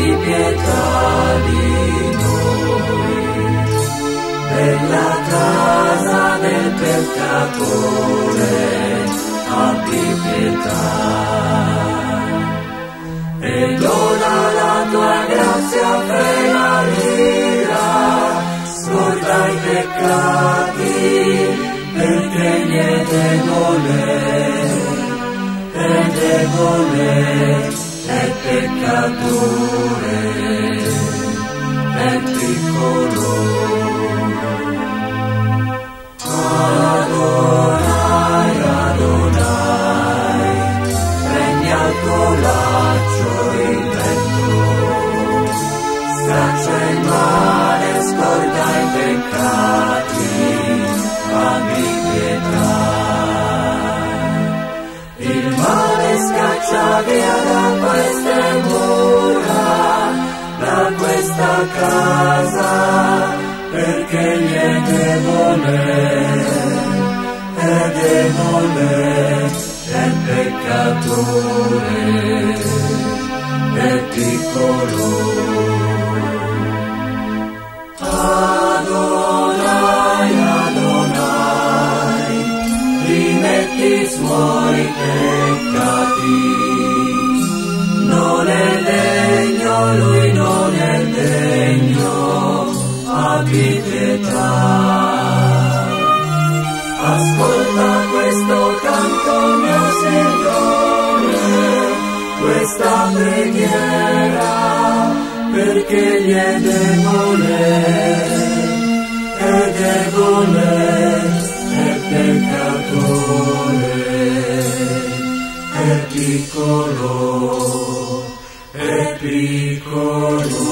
abbi pietà di noi, della casa del peccatore, abbi pietà. E dona la tua grazia frenarirà, scorda i peccati, perché niente vuole, niente vuole è peccatore, è piccolo. Adonai, casa, perché gli è debole, è debole, è peccatore, è piccolo. Adonai, Adonai, rimetti i suoi peccati. Ascolta questo canto, mio Signore, questa preghiera, perché gli è debole, è debole, è peccatore, è piccolo, è piccolo.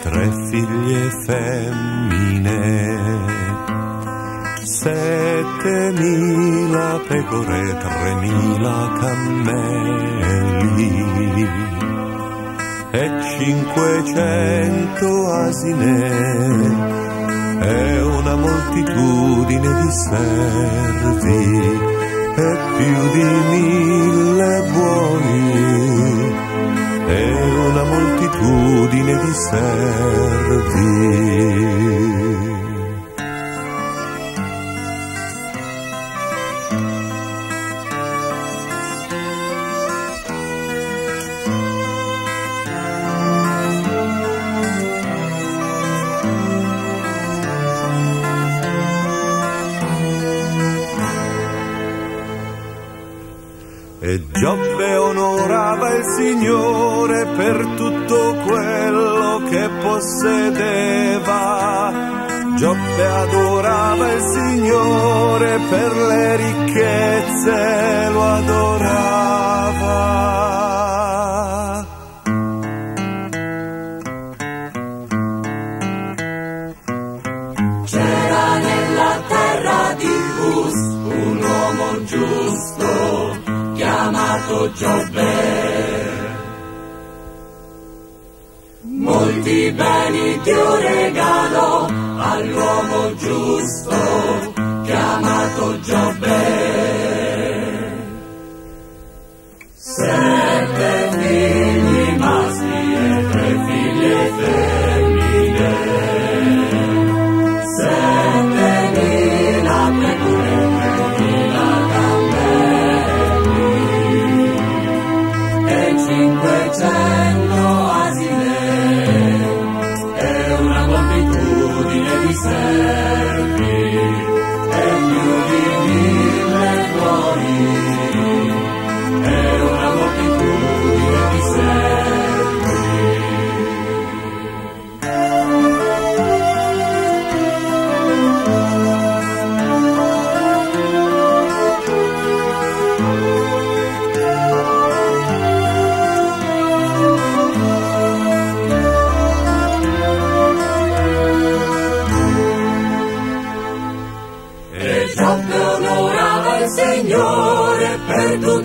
Tre figlie femmine. Settemila pecore, tremila cammelli e cinquecento asine. E una moltitudine di servi e più di mille buoni. E una moltitudine di servi. amore per tutto quello che possedeva. Giobbe adorava il Signore per le ricchezze, lo adorava. giusto chiamato Giobbe. i beni ti ho regalo all'uomo giusto chiamato Giobbe. Sei Signore, per tutti.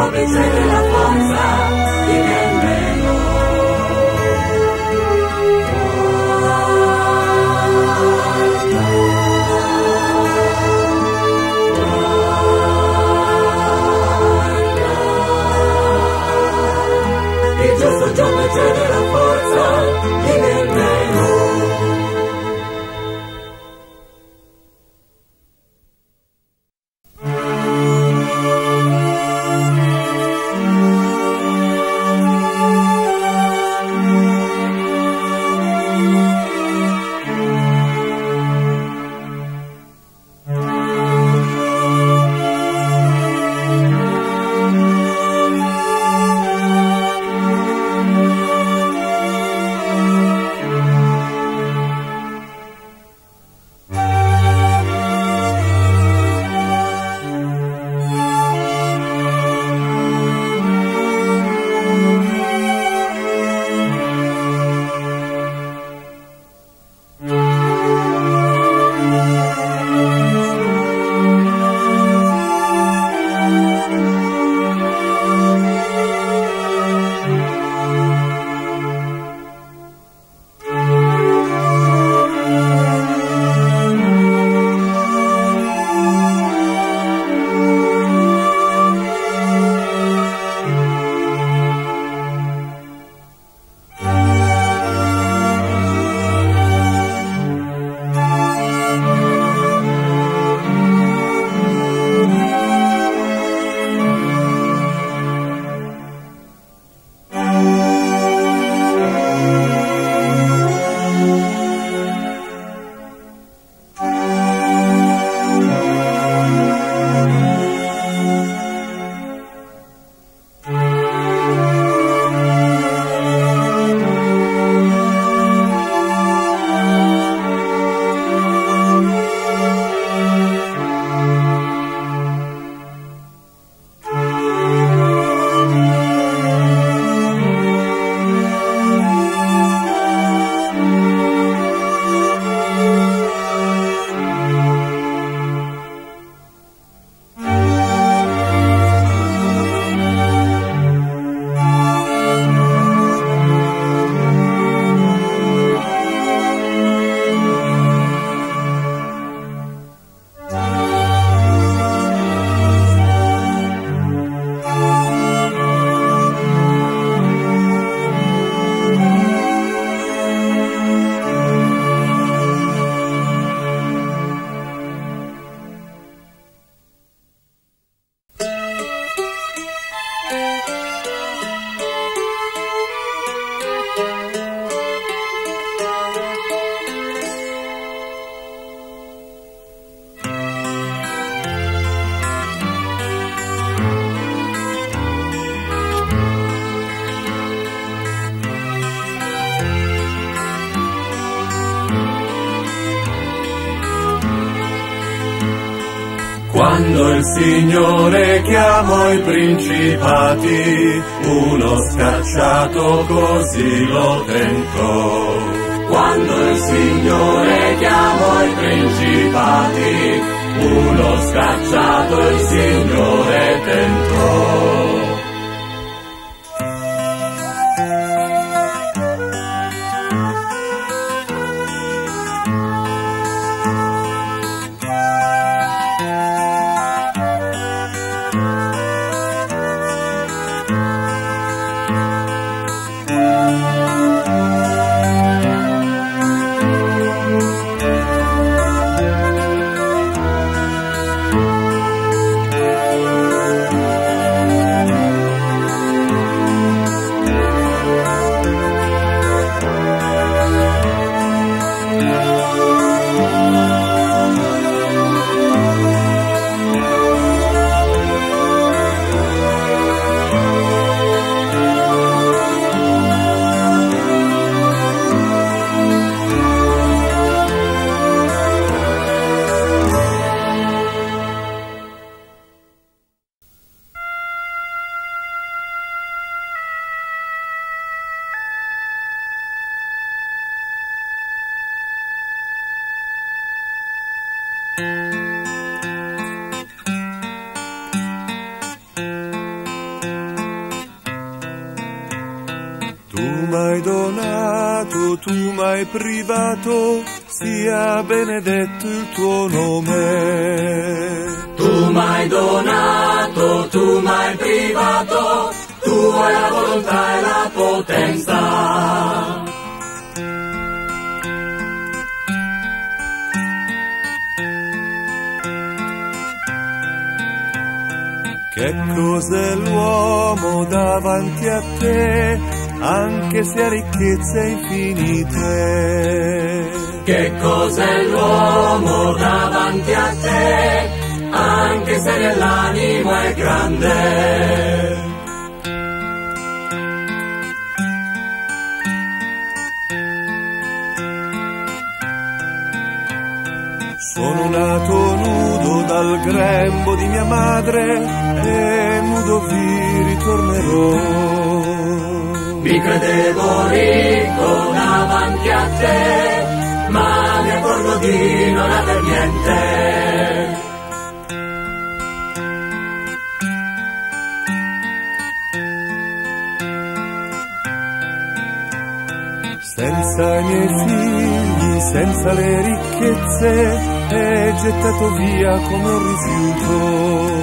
yo venceré la il Signore chiamò i principati, uno scacciato così lo tentò. Quando il Signore chiamò i principati, uno scacciato il Signore tentò. Donato, tu m'hai privato, sia benedetto il tuo nome. Tu m'hai donato, tu m'hai privato, tu hai la volontà e la potenza. Che cos'è l'uomo davanti a te, anche se ha ricchezze infinite? Che cos'è l'uomo davanti a te, anche se nell'animo è grande? Sono nato nudo dal grembo di mia madre e nudo vi ritornerò. Mi credevo ricco davanti a te, ma mi accorgo di non aver niente. Senza i miei figli, senza le ricchezze, è gettato via come un rifiuto.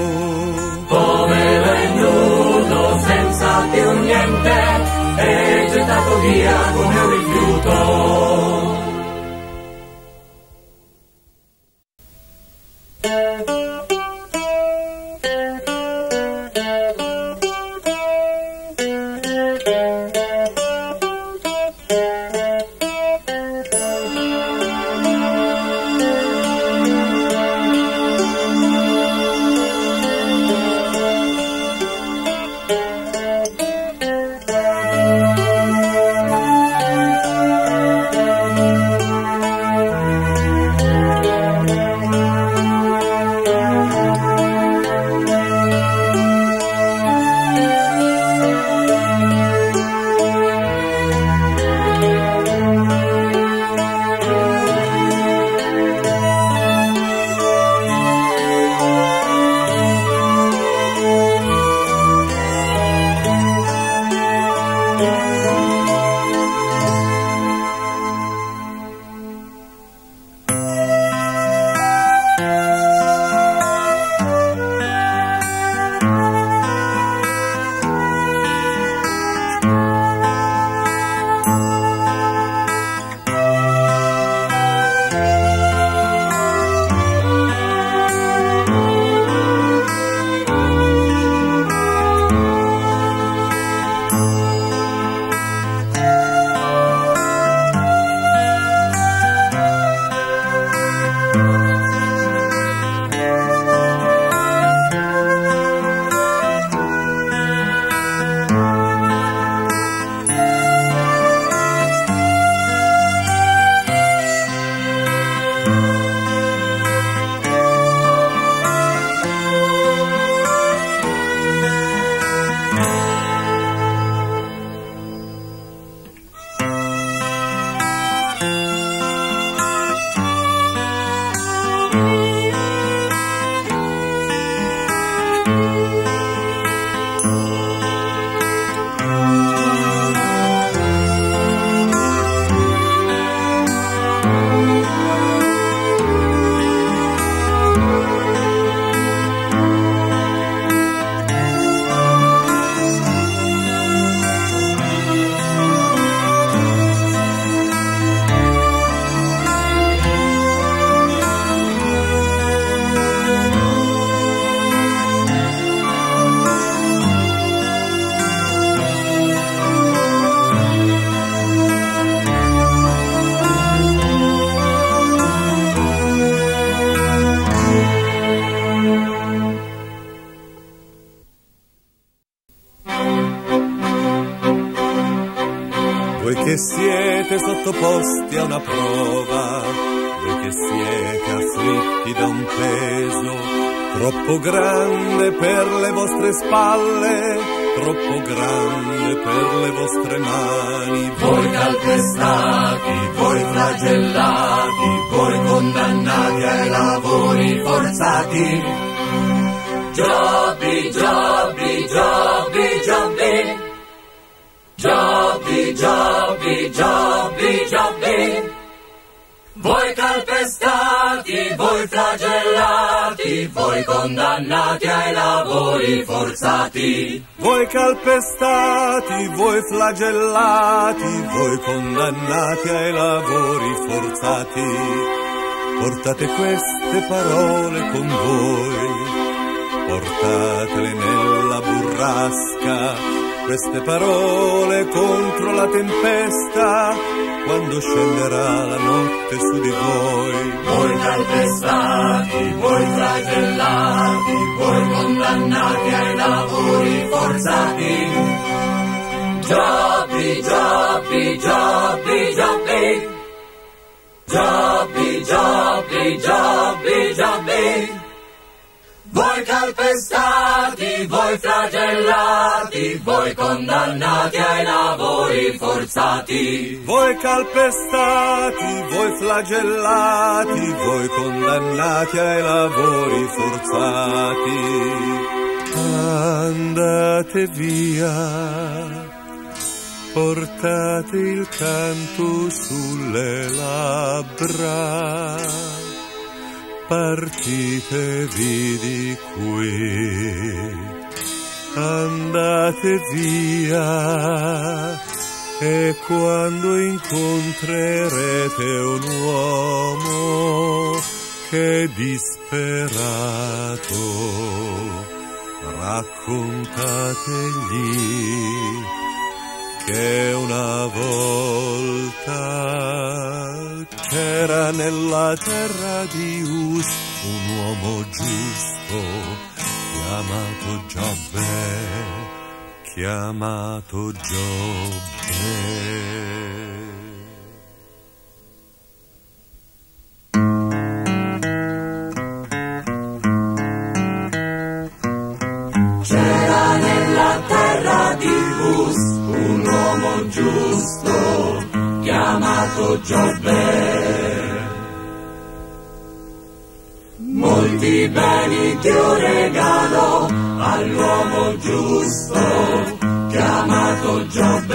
Siete afflitti da un peso troppo grande per le vostre spalle, troppo grande per le vostre mani. Voi calpestati, voi flagellati, voi condannati ai lavori forzati. Giobbi, giobbi, giobbi, giobbi. Giobbi, giobbi, giobbi, giobbi. Voi calpestati, voi flagellati, voi condannati ai lavori forzati. Voi calpestati, voi flagellati, voi condannati ai lavori forzati. Portate queste parole con voi, portatele nella burrasca queste parole contro la tempesta quando scenderà la notte su di voi. Voi calpestati, voi flagellati, voi condannati ai lavori forzati. Giobbi, giobbi, giobbi, giobbi. Giobbi, giobbi, giobbi, giobbi. Voi calpestati, voi flagellati, voi condannati ai lavori forzati. Voi calpestati, voi flagellati, voi condannati ai lavori forzati. Andate via portate il canto sulle labbra partitevi di qui, andate via e quando incontrerete un uomo che disperato, raccontategli che una volta c'era nella terra di Us un uomo giusto chiamato Giobbe, chiamato Giobbe. Giobbe. Molti beni Dio regalo all'uomo giusto chiamato Giobbe.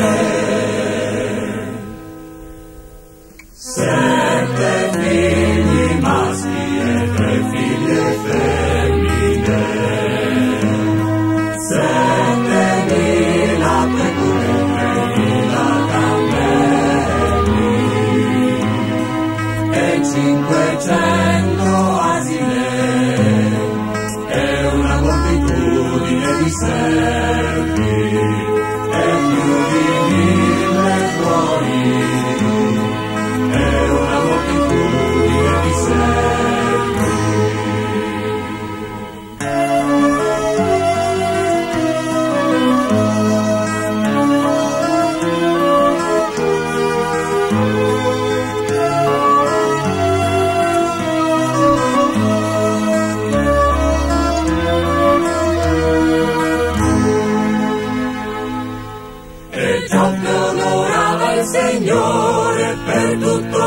Giusto già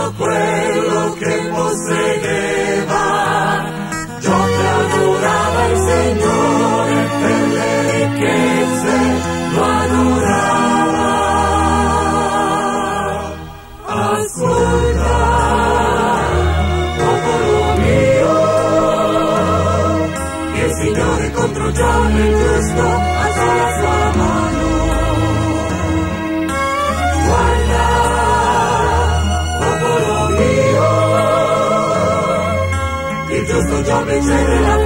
is it enough?